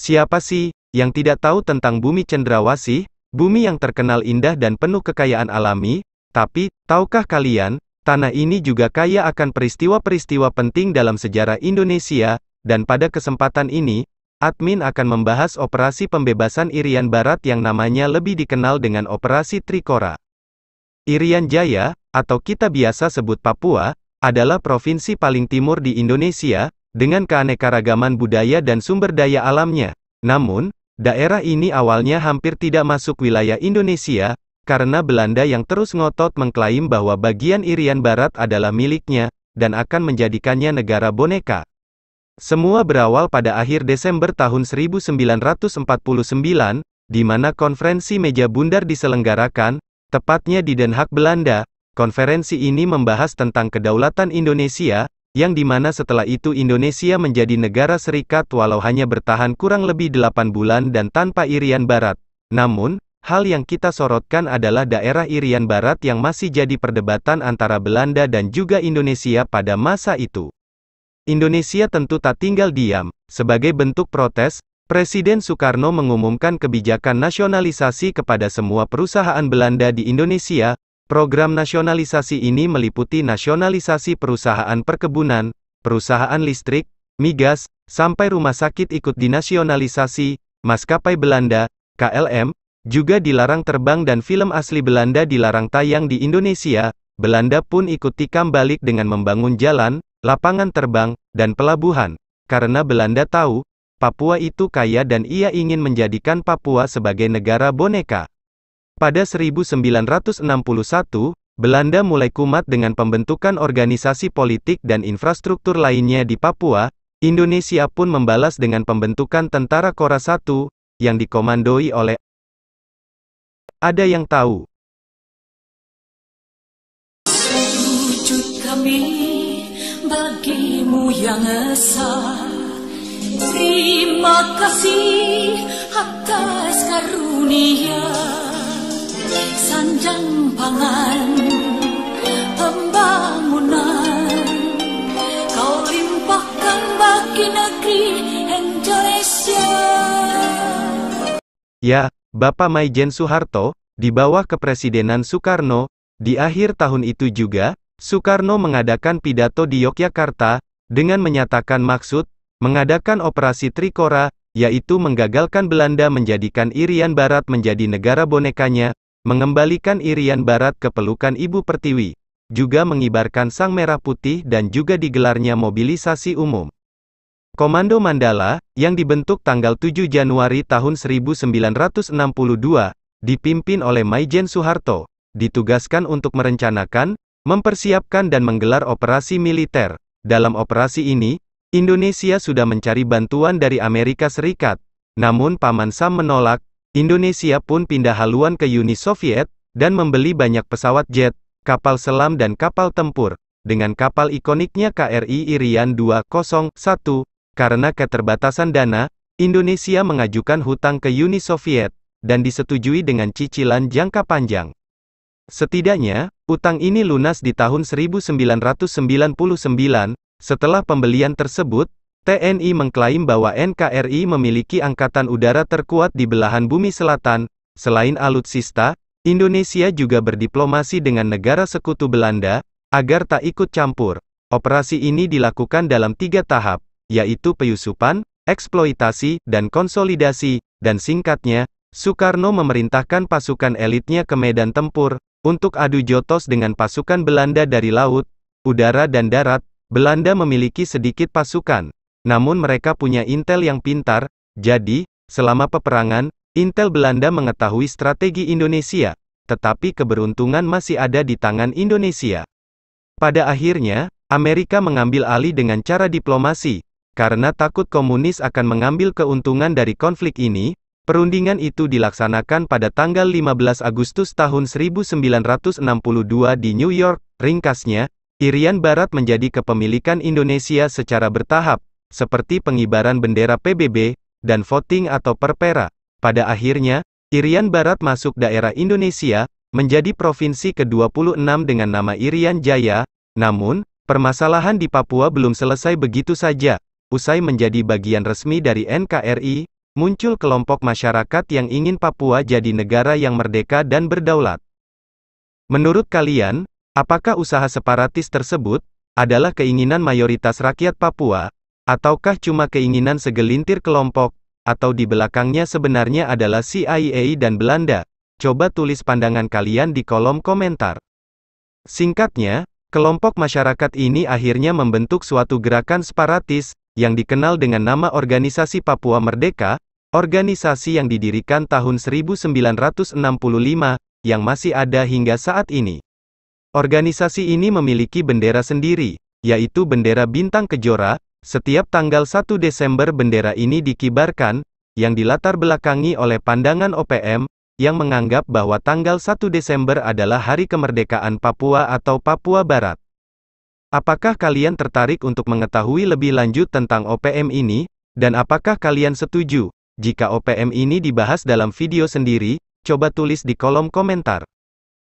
Siapa sih yang tidak tahu tentang bumi cendrawasih? Bumi yang terkenal indah dan penuh kekayaan alami, tapi tahukah kalian, tanah ini juga kaya akan peristiwa-peristiwa penting dalam sejarah Indonesia, dan pada kesempatan ini, admin akan membahas operasi pembebasan Irian Barat yang namanya lebih dikenal dengan Operasi Trikora. Irian Jaya, atau kita biasa sebut Papua, adalah provinsi paling timur di Indonesia, dengan keanekaragaman budaya dan sumber daya alamnya. Namun, daerah ini awalnya hampir tidak masuk wilayah Indonesia, karena Belanda yang terus ngotot mengklaim bahwa bagian Irian Barat adalah miliknya, dan akan menjadikannya negara boneka. Semua berawal pada akhir Desember tahun 1949, di mana konferensi meja bundar diselenggarakan, tepatnya di Den Haag, Belanda. Konferensi ini membahas tentang kedaulatan Indonesia, yang di mana setelah itu Indonesia menjadi negara serikat walau hanya bertahan kurang lebih 8 bulan dan tanpa Irian Barat. Namun, hal yang kita sorotkan adalah daerah Irian Barat yang masih jadi perdebatan antara Belanda dan juga Indonesia pada masa itu. Indonesia tentu tak tinggal diam. Sebagai bentuk protes, Presiden Soekarno mengumumkan kebijakan nasionalisasi kepada semua perusahaan Belanda di Indonesia, Program nasionalisasi ini meliputi nasionalisasi perusahaan perkebunan, perusahaan listrik, migas, sampai rumah sakit ikut dinasionalisasi, maskapai Belanda, KLM, juga dilarang terbang dan film asli Belanda dilarang tayang di Indonesia, Belanda pun ikut tikam balik dengan membangun jalan, lapangan terbang, dan pelabuhan. Karena Belanda tahu, Papua itu kaya dan ia ingin menjadikan Papua sebagai negara boneka. Pada 1961, Belanda mulai kumat dengan pembentukan organisasi politik dan infrastruktur lainnya di Papua. Indonesia pun membalas dengan pembentukan Tentara Kora I, yang dikomandoi oleh Ada yang tahu? Kami bagimu yang esa Terima kasih atas karunia Ya, Bapak Maijen Soeharto, di bawah kepresidenan Soekarno, di akhir tahun itu juga, Soekarno mengadakan pidato di Yogyakarta, dengan menyatakan maksud, mengadakan operasi Trikora, yaitu menggagalkan Belanda menjadikan Irian Barat menjadi negara bonekanya, mengembalikan Irian Barat ke pelukan Ibu Pertiwi, juga mengibarkan sang merah putih dan juga digelarnya mobilisasi umum. Komando Mandala, yang dibentuk tanggal 7 Januari tahun 1962, dipimpin oleh Maijen Soeharto, ditugaskan untuk merencanakan, mempersiapkan dan menggelar operasi militer. Dalam operasi ini, Indonesia sudah mencari bantuan dari Amerika Serikat. Namun Paman Sam menolak, Indonesia pun pindah haluan ke Uni Soviet, dan membeli banyak pesawat jet, kapal selam dan kapal tempur. Dengan kapal ikoniknya KRI Irian 201, karena keterbatasan dana, Indonesia mengajukan hutang ke Uni Soviet, dan disetujui dengan cicilan jangka panjang. Setidaknya, utang ini lunas di tahun 1999, setelah pembelian tersebut, TNI mengklaim bahwa NKRI memiliki angkatan udara terkuat di belahan bumi selatan. Selain alutsista, Indonesia juga berdiplomasi dengan negara sekutu Belanda, agar tak ikut campur. Operasi ini dilakukan dalam tiga tahap, yaitu penyusupan, eksploitasi, dan konsolidasi, dan singkatnya, Soekarno memerintahkan pasukan elitnya ke medan tempur, untuk adu jotos dengan pasukan Belanda dari laut, udara dan darat, Belanda memiliki sedikit pasukan, namun mereka punya intel yang pintar, jadi, selama peperangan, intel Belanda mengetahui strategi Indonesia, tetapi keberuntungan masih ada di tangan Indonesia. Pada akhirnya, Amerika mengambil alih dengan cara diplomasi, karena takut komunis akan mengambil keuntungan dari konflik ini, perundingan itu dilaksanakan pada tanggal 15 Agustus tahun 1962 di New York, ringkasnya, Irian Barat menjadi kepemilikan Indonesia secara bertahap, seperti pengibaran bendera PBB, dan voting atau perpera. Pada akhirnya, Irian Barat masuk daerah Indonesia, menjadi provinsi ke-26 dengan nama Irian Jaya, namun, permasalahan di Papua belum selesai begitu saja. Usai menjadi bagian resmi dari NKRI, muncul kelompok masyarakat yang ingin Papua jadi negara yang merdeka dan berdaulat. Menurut kalian, apakah usaha separatis tersebut adalah keinginan mayoritas rakyat Papua, ataukah cuma keinginan segelintir kelompok, atau di belakangnya sebenarnya adalah CIA dan Belanda? Coba tulis pandangan kalian di kolom komentar. Singkatnya, kelompok masyarakat ini akhirnya membentuk suatu gerakan separatis, yang dikenal dengan nama Organisasi Papua Merdeka, organisasi yang didirikan tahun 1965, yang masih ada hingga saat ini. Organisasi ini memiliki bendera sendiri, yaitu bendera bintang kejora, setiap tanggal 1 Desember bendera ini dikibarkan, yang dilatar belakangi oleh pandangan OPM, yang menganggap bahwa tanggal 1 Desember adalah hari kemerdekaan Papua atau Papua Barat. Apakah kalian tertarik untuk mengetahui lebih lanjut tentang OPM ini, dan apakah kalian setuju jika OPM ini dibahas dalam video sendiri? Coba tulis di kolom komentar.